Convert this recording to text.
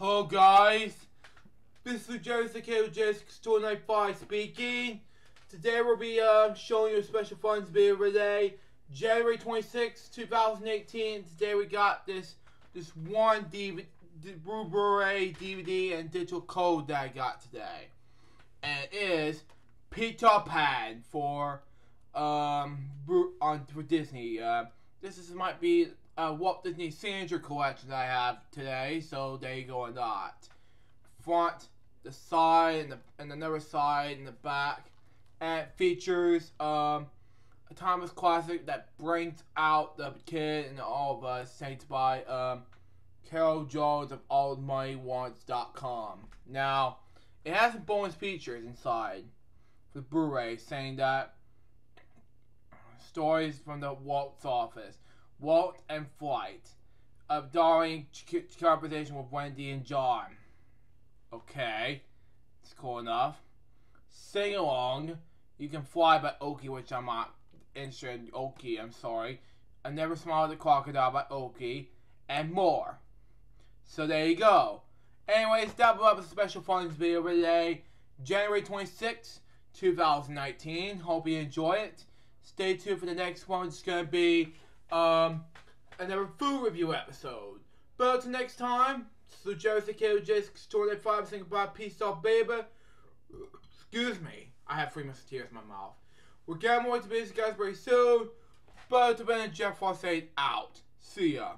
Hello guys, this is Joseph J295 speaking. Today we'll be uh, showing you a special funds video today, January 26, 2018. Today we got this this one DVD, Blu-ray DVD and digital code that I got today, and it is Peter Pan for um on for Disney. Uh, this is might be a Walt Disney Signature collection I have today, so there you go on that. Front, the side, and the and another side, and the back, and features um a Thomas classic that brings out the kid and all of us, saints by um Carol Jones of AllMoneyWants.com. Now, it has some bonus features inside the Blu-ray, saying that stories from the Walt's office, Walt and Flight, a darling conversation with Wendy and John. Okay, it's cool enough. Sing along. You can fly by Okie, which I'm not interested in. Okie, I'm sorry. I never smiled at the crocodile by Okie, and more. So there you go. Anyways, that blew up a special funds video today, January 26, 2019. Hope you enjoy it. Stay tuned for the next one. It's going to be um, another food review episode. But until next time, so Joseph K. K. J. Story 5 saying goodbye. Peace out, baby. Excuse me. I have three musketeers in my mouth. We're getting more to business, guys, very soon. But to Ben and Jeff Fossade out. See ya.